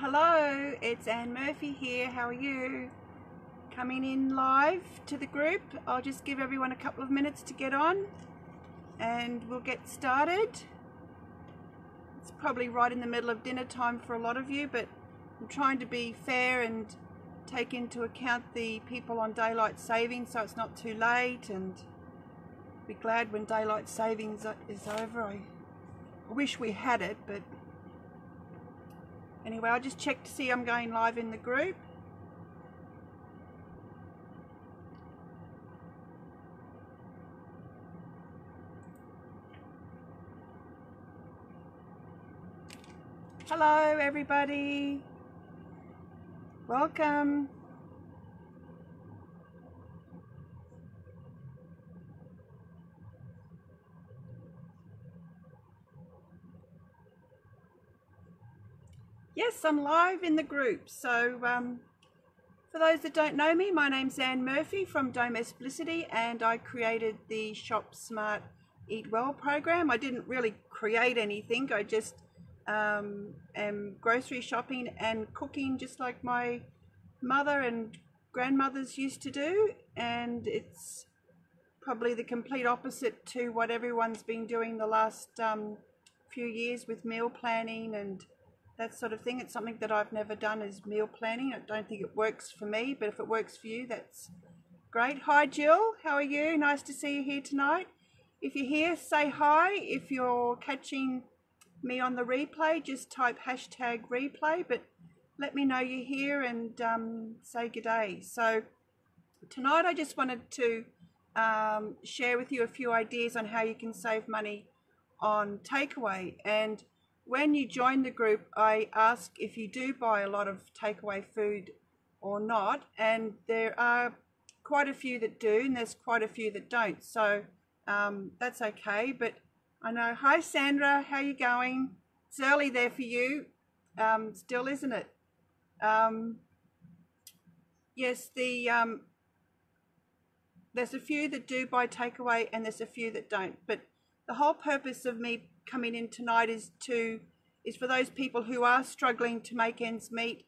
Hello, it's Anne Murphy here. How are you? Coming in live to the group. I'll just give everyone a couple of minutes to get on and we'll get started. It's probably right in the middle of dinner time for a lot of you, but I'm trying to be fair and take into account the people on daylight savings so it's not too late and be glad when daylight savings is over. I wish we had it, but Anyway, I just checked to see I'm going live in the group. Hello everybody. Welcome. Yes, I'm live in the group. So, um, for those that don't know me, my name's Anne Murphy from Domesblissity, and I created the Shop Smart Eat Well program. I didn't really create anything, I just um, am grocery shopping and cooking just like my mother and grandmothers used to do, and it's probably the complete opposite to what everyone's been doing the last um, few years with meal planning and that sort of thing. It's something that I've never done is meal planning. I don't think it works for me, but if it works for you, that's great. Hi, Jill. How are you? Nice to see you here tonight. If you're here, say hi. If you're catching me on the replay, just type hashtag replay, but let me know you're here and um, say good day. So tonight I just wanted to um, share with you a few ideas on how you can save money on takeaway. And when you join the group, I ask if you do buy a lot of takeaway food or not, and there are quite a few that do, and there's quite a few that don't. So um, that's okay. But I know. Hi, Sandra. How you going? It's early there for you, um, still, isn't it? Um, yes, the um, there's a few that do buy takeaway, and there's a few that don't. But the whole purpose of me coming in tonight is to is for those people who are struggling to make ends meet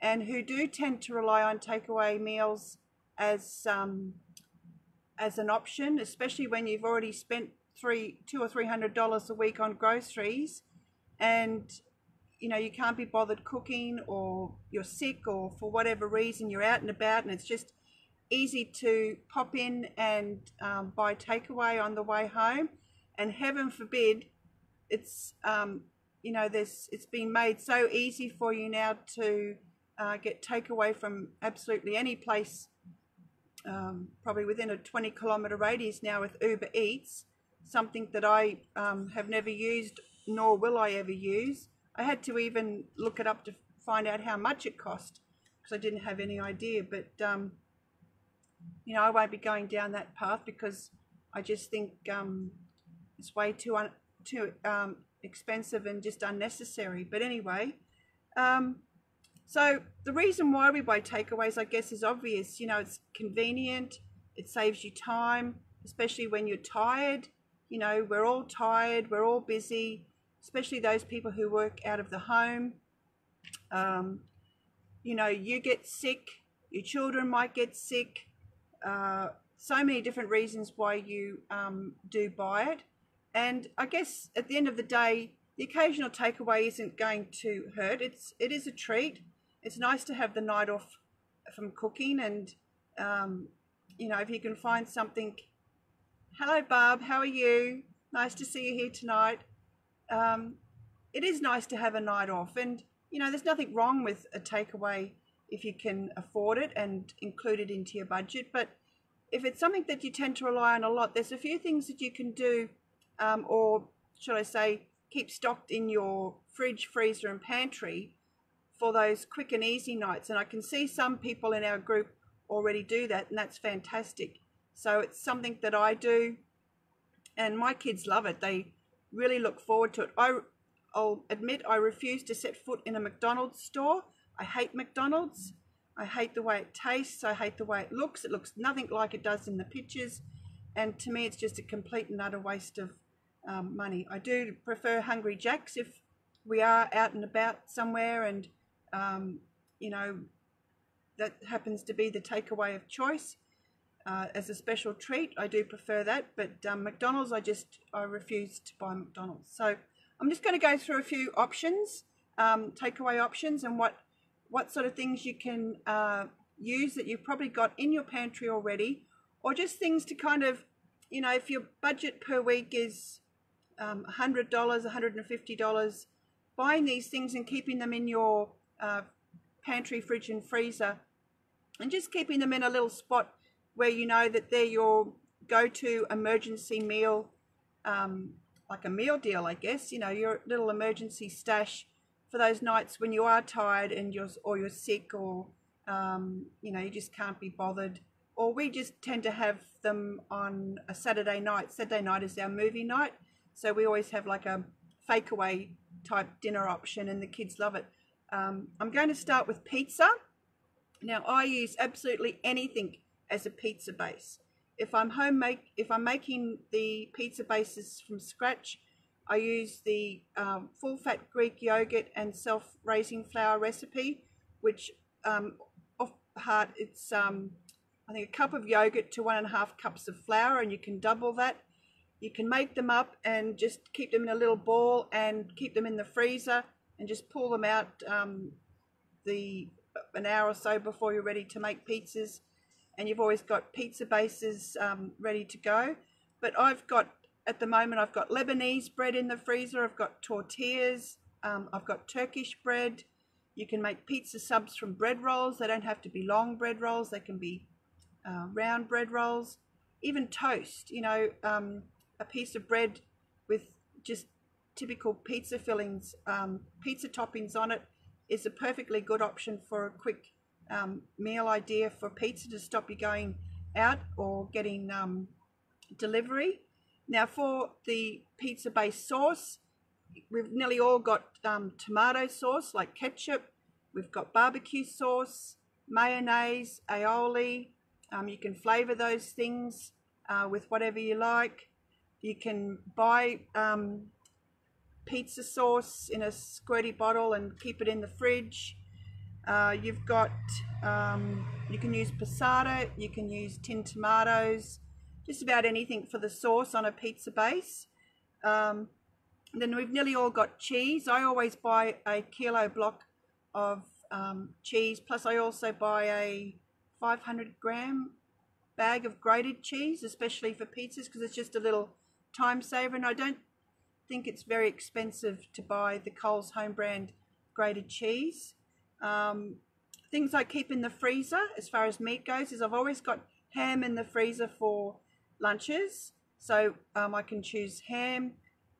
and who do tend to rely on takeaway meals as um, as an option, especially when you've already spent three two or three hundred dollars a week on groceries, and you know you can't be bothered cooking, or you're sick, or for whatever reason you're out and about, and it's just easy to pop in and um, buy takeaway on the way home, and heaven forbid it's um, you know there's it's been made so easy for you now to uh, get takeaway from absolutely any place um, probably within a 20 kilometer radius now with Uber Eats something that I um, have never used nor will I ever use. I had to even look it up to find out how much it cost because I didn't have any idea but um, you know I won't be going down that path because I just think um, it's way too un- too um, expensive and just unnecessary. But anyway, um, so the reason why we buy takeaways, I guess, is obvious. You know, it's convenient, it saves you time, especially when you're tired. You know, we're all tired, we're all busy, especially those people who work out of the home. Um, you know, you get sick, your children might get sick. Uh, so many different reasons why you um, do buy it. And I guess at the end of the day, the occasional takeaway isn't going to hurt. It's it is a treat. It's nice to have the night off from cooking, and um, you know if you can find something. Hello, Barb. How are you? Nice to see you here tonight. Um, it is nice to have a night off, and you know there's nothing wrong with a takeaway if you can afford it and include it into your budget. But if it's something that you tend to rely on a lot, there's a few things that you can do um, or should I say, keep stocked in your fridge, freezer, and pantry for those quick and easy nights. And I can see some people in our group already do that, and that's fantastic. So it's something that I do, and my kids love it. They really look forward to it. I, I'll admit I refuse to set foot in a McDonald's store. I hate McDonald's. I hate the way it tastes. I hate the way it looks. It looks nothing like it does in the pictures. And to me, it's just a complete and utter waste of um, money. I do prefer Hungry Jacks if we are out and about somewhere and um, you know, that happens to be the takeaway of choice. Uh, as a special treat, I do prefer that, but um, McDonald's, I just I refuse to buy McDonald's. So I'm just going to go through a few options, um, takeaway options, and what what sort of things you can uh, use that you've probably got in your pantry already, or just things to kind of, you know, if your budget per week is um, $100, $150, buying these things and keeping them in your uh, pantry, fridge, and freezer, and just keeping them in a little spot where you know that they're your go-to emergency meal, um, like a meal deal, I guess. You know, your little emergency stash for those nights when you are tired and you're or you're sick or um, you know you just can't be bothered. Or we just tend to have them on a Saturday night. Saturday night is our movie night, so we always have like a fakeaway type dinner option, and the kids love it. Um, I'm going to start with pizza. Now I use absolutely anything as a pizza base. If I'm home make if I'm making the pizza bases from scratch, I use the um, full fat Greek yogurt and self raising flour recipe, which um, off heart it's um, I think a cup of yogurt to one and a half cups of flour, and you can double that. You can make them up and just keep them in a little ball and keep them in the freezer and just pull them out um, the an hour or so before you're ready to make pizzas and you've always got pizza bases um, ready to go. But I've got, at the moment, I've got Lebanese bread in the freezer, I've got tortillas, um, I've got Turkish bread. You can make pizza subs from bread rolls. They don't have to be long bread rolls, they can be uh, round bread rolls. Even toast, you know, um, a piece of bread with just typical pizza fillings, um, pizza toppings on it is a perfectly good option for a quick um, meal idea for pizza to stop you going out or getting um, delivery. Now for the pizza based sauce, we've nearly all got um, tomato sauce like ketchup. We've got barbecue sauce, mayonnaise, aioli. Um, you can flavour those things uh, with whatever you like. You can buy um, pizza sauce in a squirty bottle and keep it in the fridge. Uh, you've got, um, you can use passata, you can use tinned tomatoes, just about anything for the sauce on a pizza base. Um, then we've nearly all got cheese. I always buy a kilo block of um, cheese, plus I also buy a 500 gram bag of grated cheese, especially for pizzas, because it's just a little time saver. And I don't think it's very expensive to buy the Coles home brand grated cheese. Um, things I keep in the freezer as far as meat goes is I've always got ham in the freezer for lunches. So um, I can choose ham,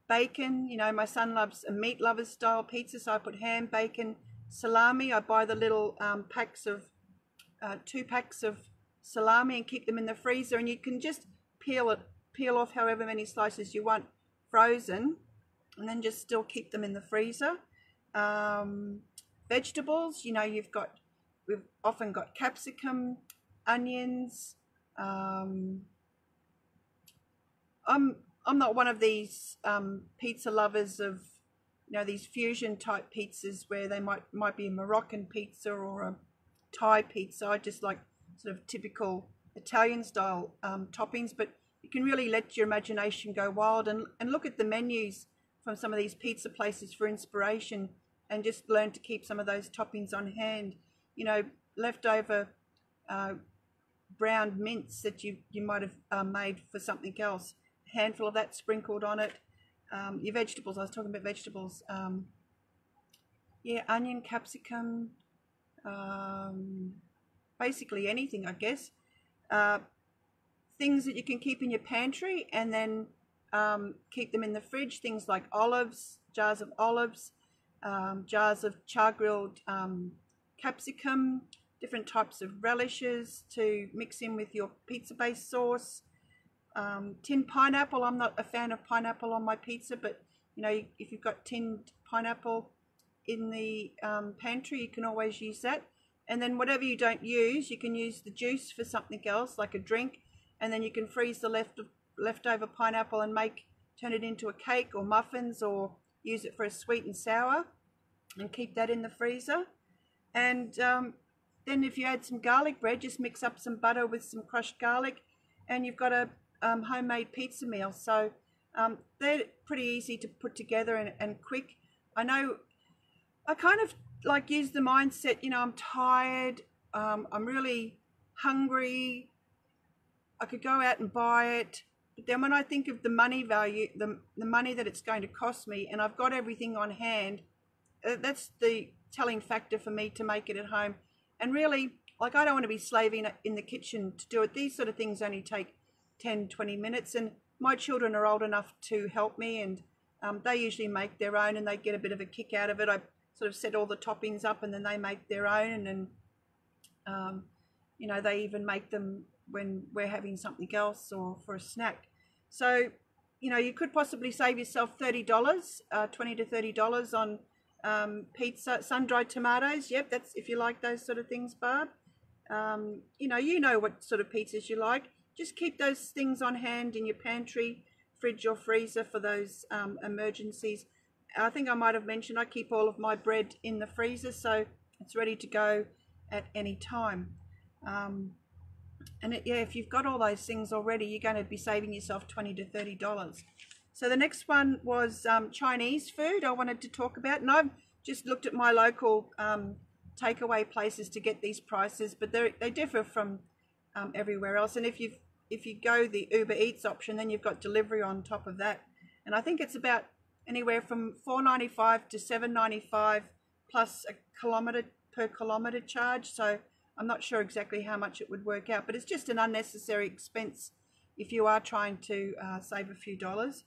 bacon. You know, my son loves a meat lover style pizza, so I put ham, bacon, salami. I buy the little um, packs of, uh, two packs of salami and keep them in the freezer. And you can just peel it, peel off however many slices you want frozen and then just still keep them in the freezer. Um, vegetables, you know, you've got, we've often got capsicum, onions. Um, I'm, I'm not one of these um, pizza lovers of, you know, these fusion type pizzas where they might, might be a Moroccan pizza or a Thai pizza. I just like sort of typical Italian style um, toppings, but you can really let your imagination go wild and, and look at the menus from some of these pizza places for inspiration and just learn to keep some of those toppings on hand. You know, leftover uh, browned mince that you, you might have uh, made for something else. A handful of that sprinkled on it. Um, your vegetables, I was talking about vegetables. Um, yeah, onion, capsicum, um, basically anything, I guess. Uh, things that you can keep in your pantry and then um, keep them in the fridge. Things like olives, jars of olives, um, jars of char grilled um, capsicum, different types of relishes to mix in with your pizza based sauce. Um, tinned pineapple, I'm not a fan of pineapple on my pizza, but you know, if you've got tinned pineapple in the um, pantry, you can always use that. And then whatever you don't use, you can use the juice for something else, like a drink, and then you can freeze the left leftover pineapple and make turn it into a cake or muffins or use it for a sweet and sour and keep that in the freezer. And um, then if you add some garlic bread, just mix up some butter with some crushed garlic, and you've got a um, homemade pizza meal. So um, they're pretty easy to put together and, and quick. I know I kind of like use the mindset, you know, I'm tired, um, I'm really hungry, I could go out and buy it. But then when I think of the money value, the, the money that it's going to cost me, and I've got everything on hand, uh, that's the telling factor for me to make it at home. And really, like, I don't want to be slaving in the kitchen to do it. These sort of things only take 10, 20 minutes. And my children are old enough to help me, and um, they usually make their own and they get a bit of a kick out of it. I sort of set all the toppings up and then they make their own. And, um, you know, they even make them when we're having something else or for a snack. So, you know, you could possibly save yourself $30, uh, 20 to $30 on um, pizza, sun-dried tomatoes. Yep, that's if you like those sort of things, Barb. Um, you know, you know what sort of pizzas you like. Just keep those things on hand in your pantry, fridge or freezer for those um, emergencies. I think I might have mentioned I keep all of my bread in the freezer, so it's ready to go at any time. Um, and it, yeah, if you've got all those things already, you're going to be saving yourself 20 to $30. So the next one was um, Chinese food I wanted to talk about. And I've just looked at my local um, takeaway places to get these prices, but they they differ from um, everywhere else. And if you if you go the Uber Eats option, then you've got delivery on top of that. And I think it's about anywhere from 4.95 to 7.95 plus a kilometre per kilometre charge. So I'm not sure exactly how much it would work out, but it's just an unnecessary expense if you are trying to uh, save a few dollars.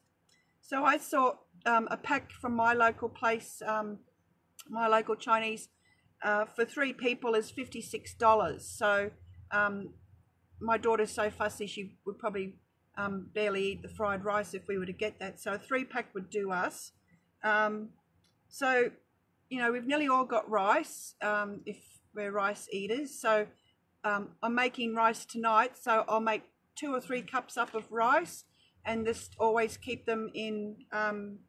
So I saw um, a pack from my local place, um, my local Chinese, uh, for three people is $56. So um, my daughter's so fussy, she would probably um, barely eat the fried rice if we were to get that. So a three pack would do us. Um, so, you know, we've nearly all got rice. Um, if we're rice eaters. So um, I'm making rice tonight. So I'll make two or three cups up of rice and just always keep them in, um,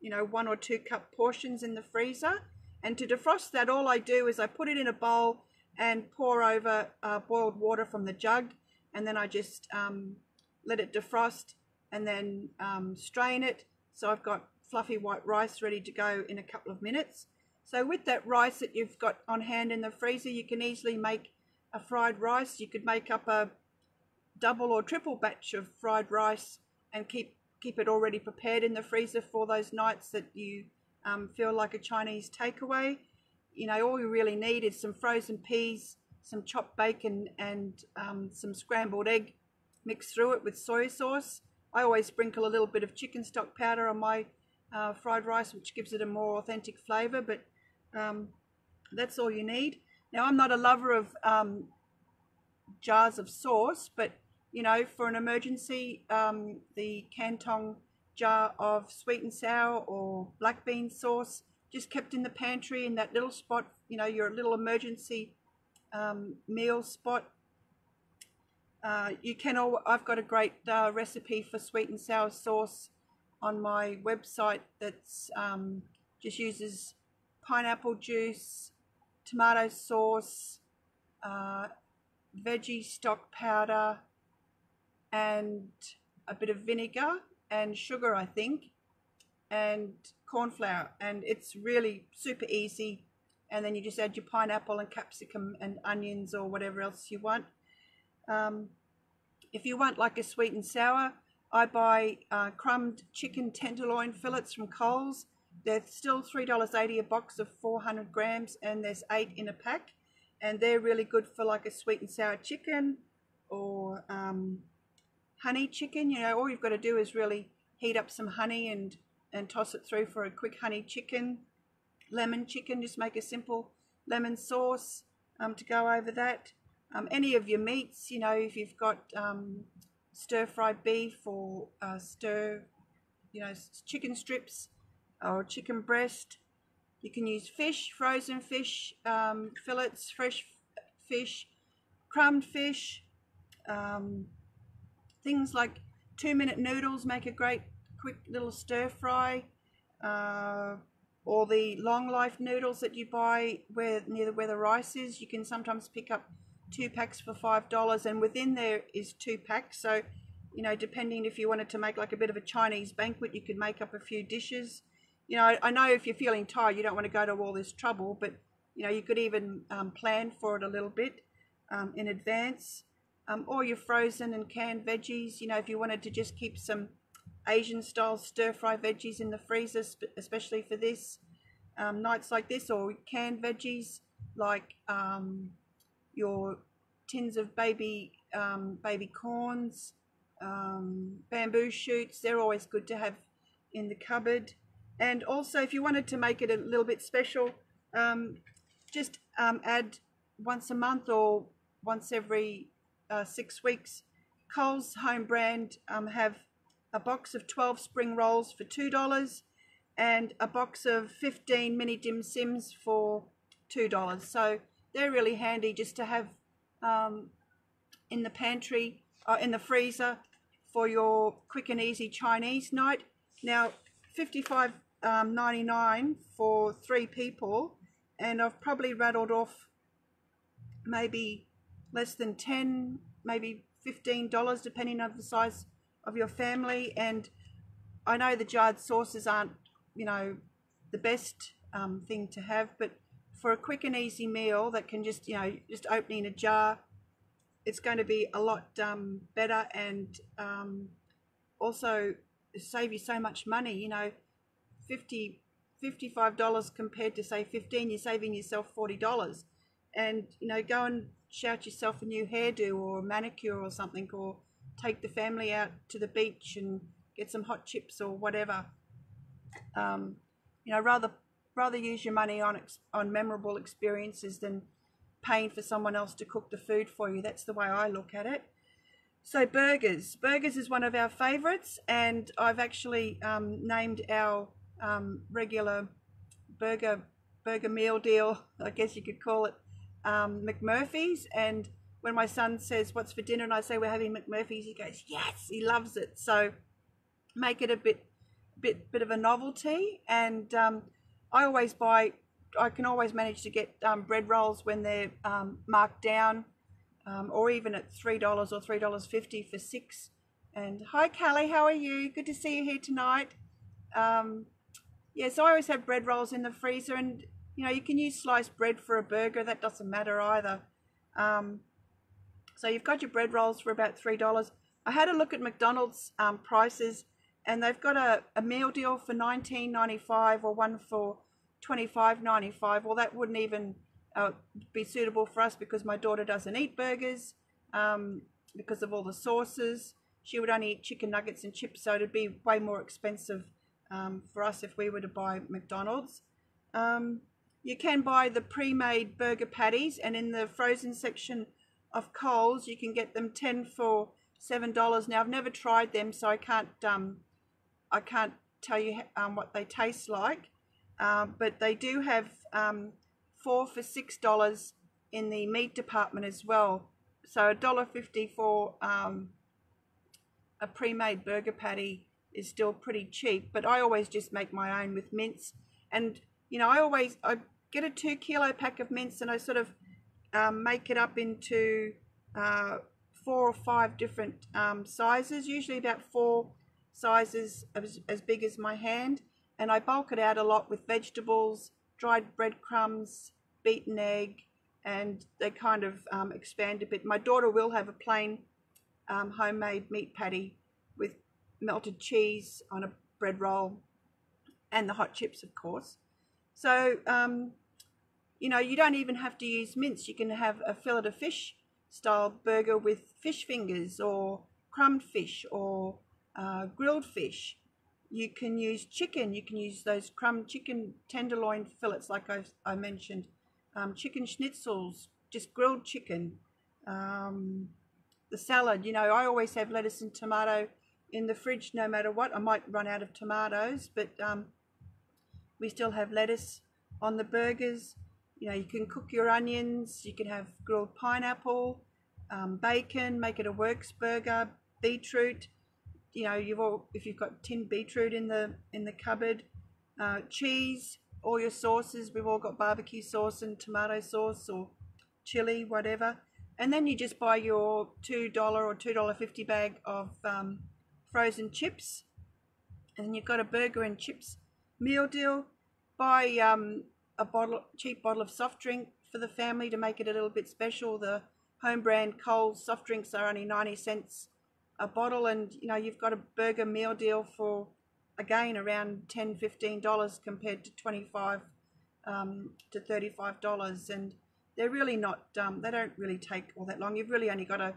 you know, one or two cup portions in the freezer. And to defrost that, all I do is I put it in a bowl and pour over uh, boiled water from the jug. And then I just um, let it defrost and then um, strain it. So I've got fluffy white rice ready to go in a couple of minutes. So with that rice that you've got on hand in the freezer, you can easily make a fried rice. You could make up a double or triple batch of fried rice and keep keep it already prepared in the freezer for those nights that you um, feel like a Chinese takeaway. You know, all you really need is some frozen peas, some chopped bacon, and um, some scrambled egg. mixed through it with soy sauce. I always sprinkle a little bit of chicken stock powder on my uh, fried rice, which gives it a more authentic flavour. But um, that's all you need. Now, I'm not a lover of um, jars of sauce, but you know, for an emergency, um, the Kan Tong jar of sweet and sour or black bean sauce just kept in the pantry in that little spot, you know, your little emergency um, meal spot. Uh, you can all, I've got a great uh, recipe for sweet and sour sauce on my website that's um, just uses pineapple juice, tomato sauce, uh, veggie stock powder, and a bit of vinegar and sugar, I think, and corn flour. And it's really super easy. And then you just add your pineapple and capsicum and onions or whatever else you want. Um, if you want like a sweet and sour, I buy uh, crumbed chicken tenderloin fillets from Coles they're still $3.80 a box of 400 grams and there's eight in a pack. And they're really good for like a sweet and sour chicken or um, honey chicken. You know, all you've got to do is really heat up some honey and, and toss it through for a quick honey chicken. Lemon chicken, just make a simple lemon sauce um, to go over that. Um, any of your meats, you know, if you've got um, stir fried beef or uh, stir, you know, chicken strips, or chicken breast. You can use fish, frozen fish, um, fillets, fresh fish, crumbed fish, um, things like two minute noodles make a great quick little stir fry. Uh, or the long life noodles that you buy where near where the rice is. You can sometimes pick up two packs for five dollars, and within there is two packs. So, you know, depending if you wanted to make like a bit of a Chinese banquet, you could make up a few dishes. You know, I know if you're feeling tired, you don't want to go to all this trouble, but you know, you could even um, plan for it a little bit um, in advance. Um, or your frozen and canned veggies. You know, if you wanted to just keep some Asian style stir fry veggies in the freezer, especially for this um, nights like this, or canned veggies like um, your tins of baby um, baby corns, bamboo shoots. They're always good to have in the cupboard. And also, if you wanted to make it a little bit special, um, just um, add once a month or once every uh, six weeks. Coles home brand um, have a box of 12 spring rolls for $2 and a box of 15 mini dim sims for $2. So they're really handy just to have um, in the pantry, uh, in the freezer for your quick and easy Chinese night. Now, 55 um, 99 for three people and I've probably rattled off maybe less than 10 maybe $15 depending on the size of your family. And I know the jarred sauces aren't you know the best um, thing to have but for a quick and easy meal that can just you know just opening a jar it's going to be a lot um, better and um, also save you so much money you know 50 $55 compared to say 15 you're saving yourself $40 and you know go and shout yourself a new hairdo or a manicure or something or take the family out to the beach and get some hot chips or whatever. Um, you know rather rather use your money on on memorable experiences than paying for someone else to cook the food for you. That's the way I look at it. So burgers. Burgers is one of our favorites and I've actually um, named our um, regular burger burger meal deal, I guess you could call it, um, McMurphy's. And when my son says, "What's for dinner?" and I say we're having McMurphy's, he goes, "Yes!" He loves it. So make it a bit bit bit of a novelty. And um, I always buy. I can always manage to get um, bread rolls when they're um, marked down, um, or even at three dollars or three dollars fifty for six. And hi, Callie, how are you? Good to see you here tonight. Yeah, so I always have bread rolls in the freezer, and you know you can use sliced bread for a burger. That doesn't matter either. Um, so you've got your bread rolls for about three dollars. I had a look at McDonald's um, prices, and they've got a, a meal deal for nineteen ninety five or one for twenty five ninety five. Well, that wouldn't even uh, be suitable for us because my daughter doesn't eat burgers um, because of all the sauces. She would only eat chicken nuggets and chips, so it'd be way more expensive um, for us if we were to buy McDonald's. Um, you can buy the pre-made burger patties and in the frozen section of Coles you can get them 10 for $7. Now I've never tried them so I can't um, I can't tell you um, what they taste like um, but they do have um, four for $6 in the meat department as well so $1.50 for um, a pre-made burger patty is still pretty cheap, but I always just make my own with mince. And, you know, I always, I get a two kilo pack of mince and I sort of um, make it up into uh, four or five different um, sizes, usually about four sizes as, as big as my hand. And I bulk it out a lot with vegetables, dried breadcrumbs, beaten egg, and they kind of um, expand a bit. My daughter will have a plain um, homemade meat patty melted cheese on a bread roll, and the hot chips, of course. So, um, you know, you don't even have to use mince. You can have a fillet of fish style burger with fish fingers or crumbed fish or uh, grilled fish. You can use chicken. You can use those crumb chicken tenderloin fillets, like I, I mentioned. Um, chicken schnitzels, just grilled chicken. Um, the salad, you know, I always have lettuce and tomato in the fridge no matter what. I might run out of tomatoes, but um, we still have lettuce on the burgers. You know, you can cook your onions, you can have grilled pineapple, um, bacon, make it a works burger, beetroot. You know, you've all if you've got tin beetroot in the in the cupboard, uh, cheese, all your sauces. We've all got barbecue sauce and tomato sauce or chili, whatever. And then you just buy your $2 or $2.50 bag of um, frozen chips. And you've got a burger and chips meal deal. Buy um, a bottle, cheap bottle of soft drink for the family to make it a little bit special. The home brand Coles soft drinks are only 90 cents a bottle and you know you've got a burger meal deal for again around 10 15 dollars compared to 25 um, to 35 dollars and they're really not um, they don't really take all that long you've really only got to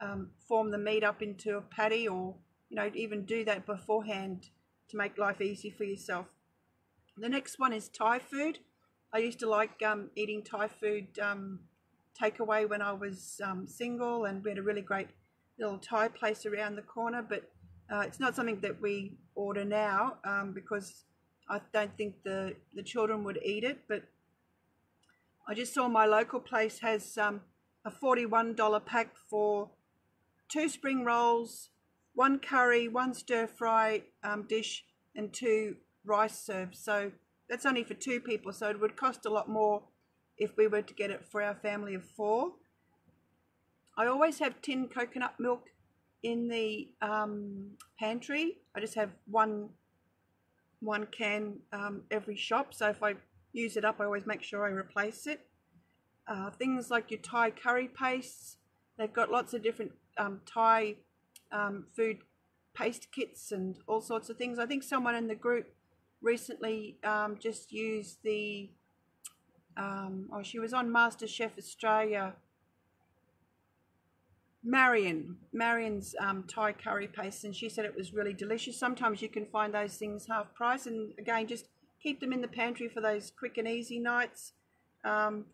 um, form the meat up into a patty or you know even do that beforehand to make life easy for yourself the next one is thai food i used to like um, eating thai food um, takeaway when i was um, single and we had a really great little Thai place around the corner, but uh, it's not something that we order now um, because I don't think the, the children would eat it. But I just saw my local place has um, a $41 pack for two spring rolls, one curry, one stir fry um, dish, and two rice serves. So that's only for two people, so it would cost a lot more if we were to get it for our family of four. I always have tin coconut milk in the um, pantry. I just have one one can um, every shop. So if I use it up, I always make sure I replace it. Uh, things like your Thai curry pastes. They've got lots of different um, Thai um, food paste kits and all sorts of things. I think someone in the group recently um, just used the, um, oh, she was on MasterChef Australia Marion, Marion's um, Thai curry paste, and she said it was really delicious. Sometimes you can find those things half price, and again, just keep them in the pantry for those quick and easy nights. Um,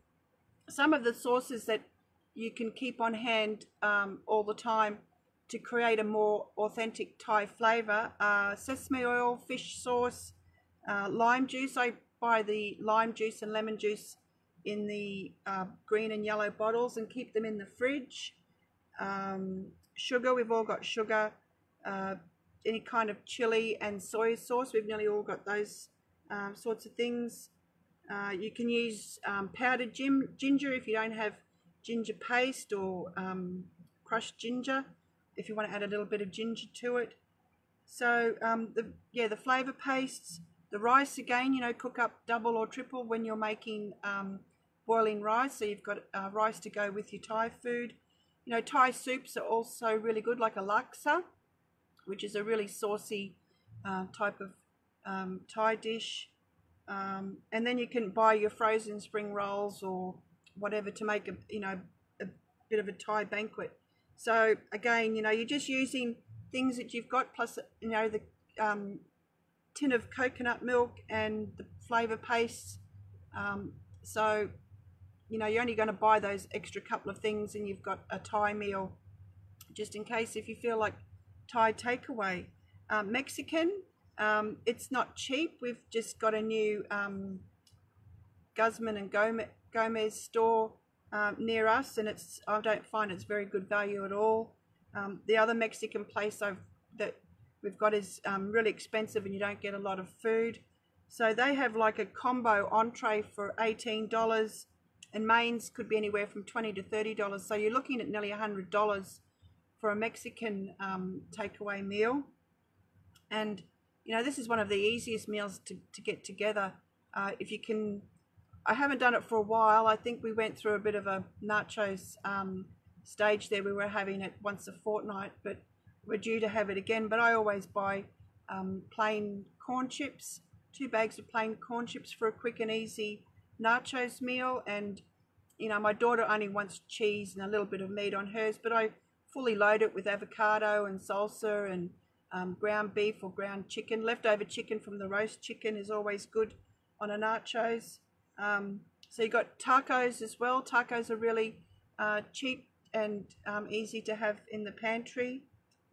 some of the sauces that you can keep on hand um, all the time to create a more authentic Thai flavor are sesame oil, fish sauce, uh, lime juice. I buy the lime juice and lemon juice in the uh, green and yellow bottles and keep them in the fridge um, sugar, we've all got sugar, uh, any kind of chili and soy sauce, we've nearly all got those um, sorts of things. Uh, you can use um, powdered gin ginger if you don't have ginger paste or um, crushed ginger, if you want to add a little bit of ginger to it. So um, the yeah the flavor pastes, the rice again, you know, cook up double or triple when you're making um, boiling rice. So you've got uh, rice to go with your Thai food. You know, Thai soups are also really good, like a laksa, which is a really saucy uh, type of um, Thai dish. Um, and then you can buy your frozen spring rolls or whatever to make a you know a bit of a Thai banquet. So again, you know, you're just using things that you've got plus you know the um, tin of coconut milk and the flavor paste. Um, so you know, you're only going to buy those extra couple of things and you've got a Thai meal just in case if you feel like Thai takeaway. Um, Mexican, um, it's not cheap. We've just got a new um, Guzman and Gomez, Gomez store um, near us, and it's I don't find it's very good value at all. Um, the other Mexican place I've that we've got is um, really expensive, and you don't get a lot of food. So they have like a combo entree for eighteen dollars and mains could be anywhere from 20 to 30 dollars so you're looking at nearly 100 dollars for a Mexican um, takeaway meal and you know this is one of the easiest meals to, to get together uh, if you can I haven't done it for a while. I think we went through a bit of a nachos um, stage there. We were having it once a fortnight but we're due to have it again. But I always buy um, plain corn chips two bags of plain corn chips for a quick and easy nachos meal. And you know my daughter only wants cheese and a little bit of meat on hers but I fully load it with avocado and salsa and um, ground beef or ground chicken. Leftover chicken from the roast chicken is always good on a nachos um, so you got tacos as well tacos are really uh, cheap and um, easy to have in the pantry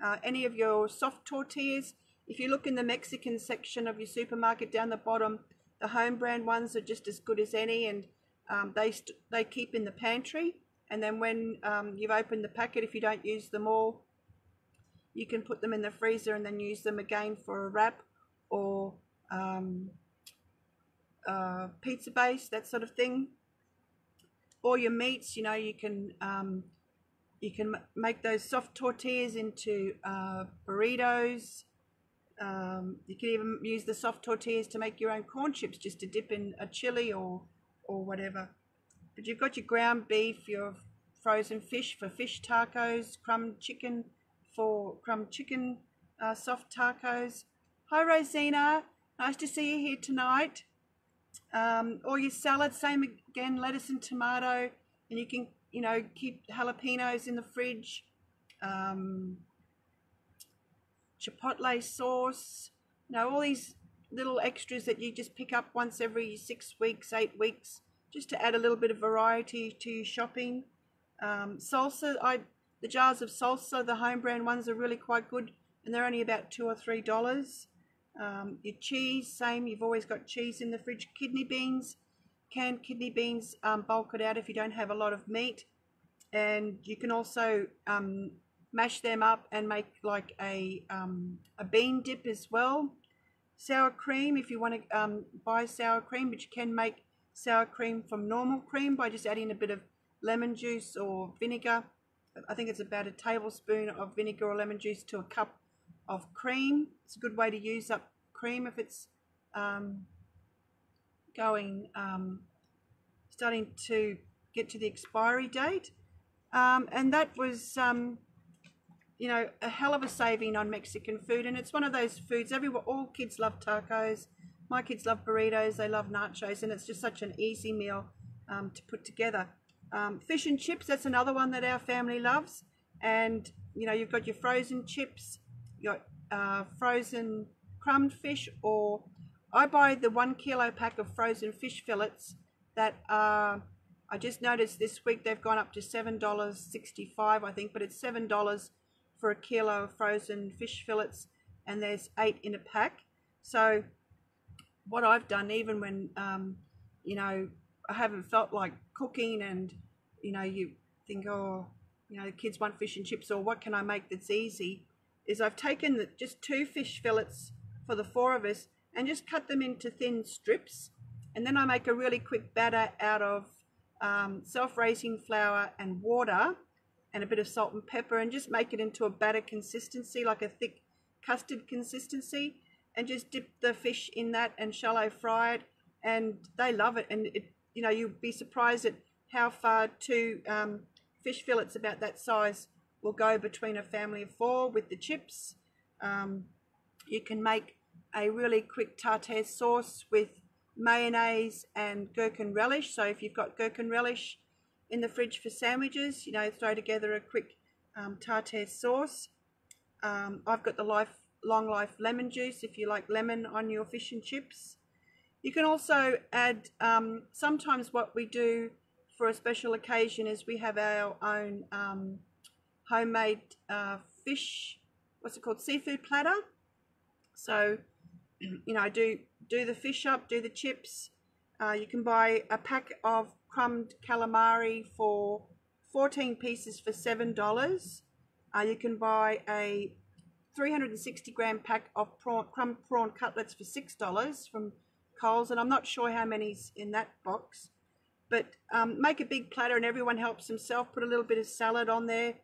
uh, any of your soft tortillas if you look in the Mexican section of your supermarket down the bottom the home brand ones are just as good as any, and um, they they keep in the pantry. And then when um, you've opened the packet, if you don't use them all, you can put them in the freezer and then use them again for a wrap or um, uh, pizza base, that sort of thing. Or your meats, you know, you can um, you can make those soft tortillas into uh, burritos. Um, you can even use the soft tortillas to make your own corn chips, just to dip in a chili or or whatever. But you've got your ground beef, your frozen fish for fish tacos, crumb chicken for crumb chicken uh, soft tacos. Hi Rosina, nice to see you here tonight. Um, or your salad, same again, lettuce and tomato, and you can, you know, keep jalapenos in the fridge. Um, chipotle sauce, you know, all these little extras that you just pick up once every six weeks, eight weeks, just to add a little bit of variety to your shopping. Um, salsa, I the jars of salsa, the home brand ones are really quite good, and they're only about two or three dollars. Um, your cheese, same. You've always got cheese in the fridge. Kidney beans, canned kidney beans, um, bulk it out if you don't have a lot of meat, and you can also um, mash them up and make like a um, a bean dip as well. Sour cream, if you want to um, buy sour cream, but you can make sour cream from normal cream by just adding a bit of lemon juice or vinegar. I think it's about a tablespoon of vinegar or lemon juice to a cup of cream. It's a good way to use up cream if it's um, going, um, starting to get to the expiry date. Um, and that was, um, you know, a hell of a saving on Mexican food. And it's one of those foods, everyone, all kids love tacos. My kids love burritos, they love nachos, and it's just such an easy meal um, to put together. Um, fish and chips, that's another one that our family loves. And, you know, you've got your frozen chips, got uh, frozen crumbed fish, or I buy the one kilo pack of frozen fish fillets that are, I just noticed this week they've gone up to $7.65, I think, but it's $7 for a kilo of frozen fish fillets, and there's eight in a pack. So, what I've done, even when, um, you know, I haven't felt like cooking and, you know, you think, oh, you know, the kids want fish and chips, or what can I make that's easy? Is I've taken the, just two fish fillets for the four of us and just cut them into thin strips. And then I make a really quick batter out of um, self-raising flour and water and a bit of salt and pepper and just make it into a batter consistency, like a thick custard consistency. And just dip the fish in that and shallow fry it. And they love it. And it you know, you'll be surprised at how far two um, fish fillets about that size will go between a family of four with the chips. Um, you can make a really quick tartare sauce with mayonnaise and gherkin relish. So if you've got gherkin relish in the fridge for sandwiches, you know, throw together a quick um, tartare sauce. Um, I've got the life long life lemon juice if you like lemon on your fish and chips. You can also add, um, sometimes what we do for a special occasion is we have our own um, homemade uh, fish, what's it called, seafood platter. So, you know, I do, do the fish up, do the chips. Uh, you can buy a pack of crumbed calamari for 14 pieces for $7. Uh, you can buy a 360 gram pack of prawn, crumb prawn cutlets for $6 from Coles, and I'm not sure how many's in that box. But um, make a big platter and everyone helps themselves. Put a little bit of salad on there,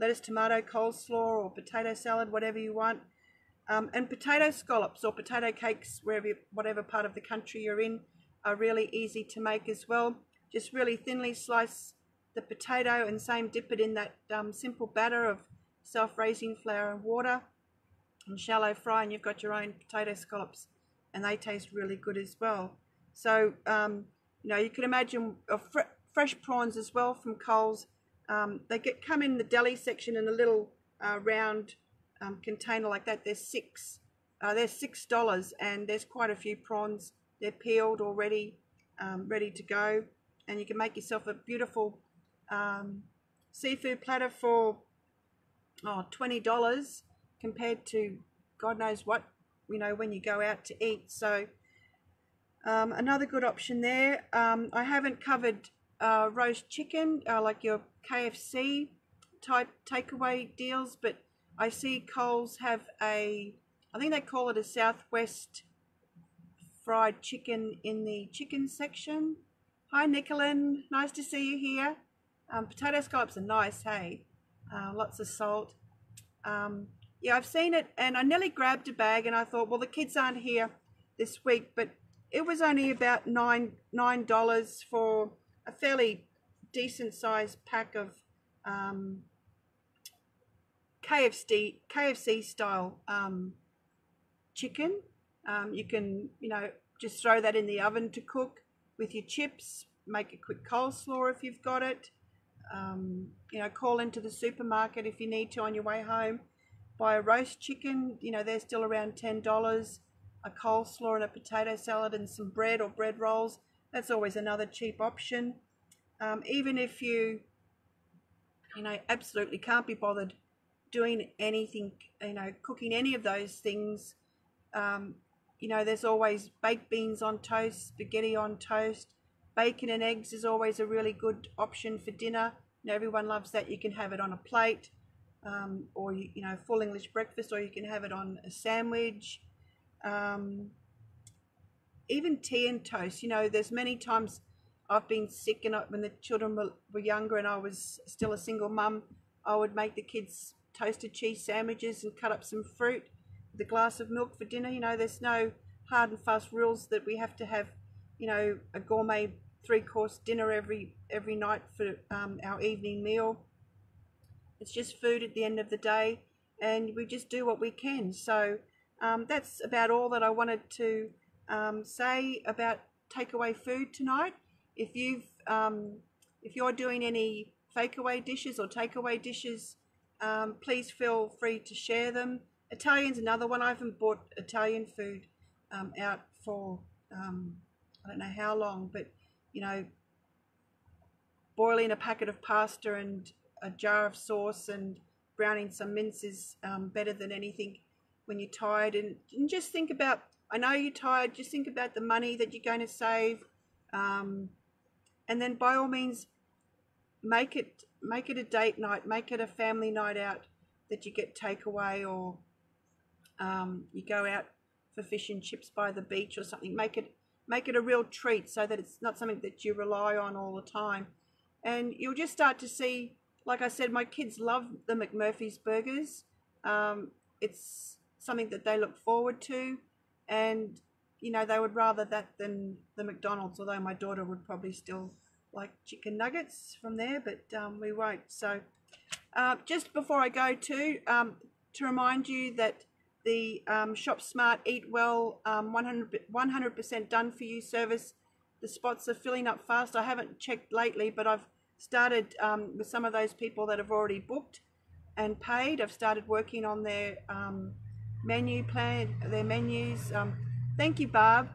lettuce, tomato, coleslaw, or potato salad, whatever you want. Um, and potato scallops or potato cakes, wherever, whatever part of the country you're in, are really easy to make as well. Just really thinly slice the potato and same dip it in that um, simple batter of self-raising flour and water and shallow fry and you've got your own potato scallops and they taste really good as well. So, um, you know, you can imagine uh, fr fresh prawns as well from Coles. Um, they get come in the deli section in a little uh, round um, container like that. There's six. Uh, they're six dollars, and there's quite a few prawns. They're peeled already, um, ready to go, and you can make yourself a beautiful um, seafood platter for oh, twenty dollars compared to God knows what you know, when you go out to eat. So um, another good option there. Um, I haven't covered uh, roast chicken, uh, like your KFC type takeaway deals, but I see Coles have a, I think they call it a Southwest fried chicken in the chicken section. Hi, Nicolin. Nice to see you here. Um, potato scallops are nice, hey? Uh, lots of salt. Um, yeah, I've seen it, and I nearly grabbed a bag, and I thought, well, the kids aren't here this week, but it was only about nine nine dollars for a fairly decent sized pack of um, KFC KFC style um, chicken. Um, you can you know just throw that in the oven to cook with your chips. Make a quick coleslaw if you've got it. Um, you know, call into the supermarket if you need to on your way home. Buy a roast chicken. You know, they're still around ten dollars. A coleslaw and a potato salad and some bread or bread rolls. That's always another cheap option. Um, even if you, you know, absolutely can't be bothered doing anything, you know, cooking any of those things, um, you know, there's always baked beans on toast, spaghetti on toast, bacon and eggs is always a really good option for dinner. You know, everyone loves that. You can have it on a plate, um, or you, know, full English breakfast, or you can have it on a sandwich. Um, even tea and toast. You know, there's many times I've been sick, and I, when the children were, were younger, and I was still a single mum, I would make the kids toasted cheese sandwiches and cut up some fruit with a glass of milk for dinner. You know, there's no hard and fast rules that we have to have, you know, a gourmet three course dinner every every night for um, our evening meal. It's just food at the end of the day, and we just do what we can. So um, that's about all that I wanted to um, say about takeaway food tonight. If you've um, if you're doing any fakeaway dishes or takeaway dishes um, please feel free to share them. Italian's another one. I haven't bought Italian food um, out for um, I don't know how long, but you know, boiling a packet of pasta and a jar of sauce and browning some mince is um, better than anything when you're tired. And, and, just think about, I know you're tired, just think about the money that you're going to save. Um, and then by all means, make it make it a date night, make it a family night out that you get takeaway or um, you go out for fish and chips by the beach or something. Make it make it a real treat so that it's not something that you rely on all the time. And you'll just start to see, like I said, my kids love the McMurphy's burgers. Um, it's something that they look forward to, and you know they would rather that than the McDonald's. Although my daughter would probably still like chicken nuggets from there, but um, we won't. So uh, just before I go to, um, to remind you that the um, Shop Smart Eat Well 100, um, 100% done for you service, the spots are filling up fast. I haven't checked lately, but I've started um, with some of those people that have already booked and paid. I've started working on their um, menu plan, their menus. Um, thank you, Barb.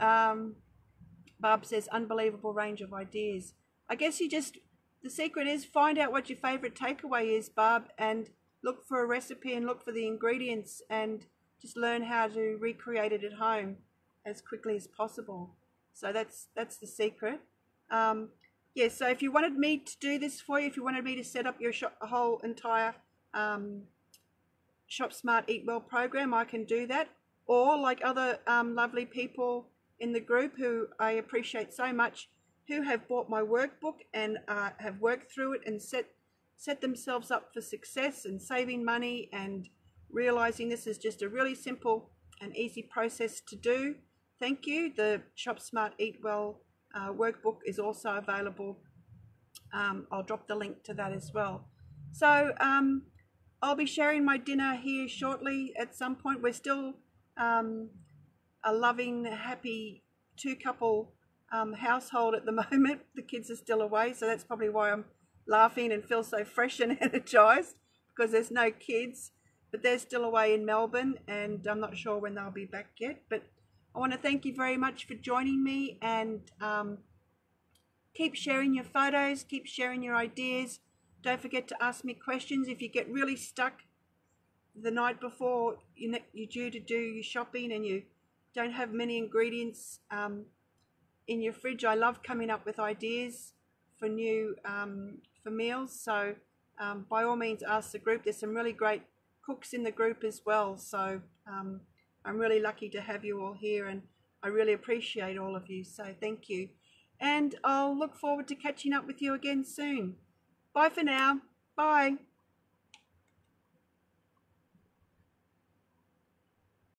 Um, Barb says, unbelievable range of ideas. I guess you just, the secret is find out what your favorite takeaway is, Barb, and look for a recipe and look for the ingredients and just learn how to recreate it at home as quickly as possible. So that's that's the secret. Um, yeah, so if you wanted me to do this for you, if you wanted me to set up your whole entire um, Shop Smart Eat Well program, I can do that. Or like other um, lovely people in the group who I appreciate so much who have bought my workbook and uh, have worked through it and set set themselves up for success and saving money and realizing this is just a really simple and easy process to do. Thank you. The Shop Smart Eat Well uh, workbook is also available. Um, I'll drop the link to that as well. So um, I'll be sharing my dinner here shortly at some point. We're still um, a loving, happy two couple um, household at the moment. The kids are still away, so that's probably why I'm laughing and feel so fresh and energized because there's no kids, but they're still away in Melbourne, and I'm not sure when they'll be back yet. But I want to thank you very much for joining me and um, keep sharing your photos, keep sharing your ideas. Don't forget to ask me questions if you get really stuck the night before you're due to do your shopping and you don't have many ingredients um, in your fridge. I love coming up with ideas for new um, for meals. So um, by all means, ask the group. There's some really great cooks in the group as well. So um, I'm really lucky to have you all here, and I really appreciate all of you. So thank you. And I'll look forward to catching up with you again soon. Bye for now. Bye.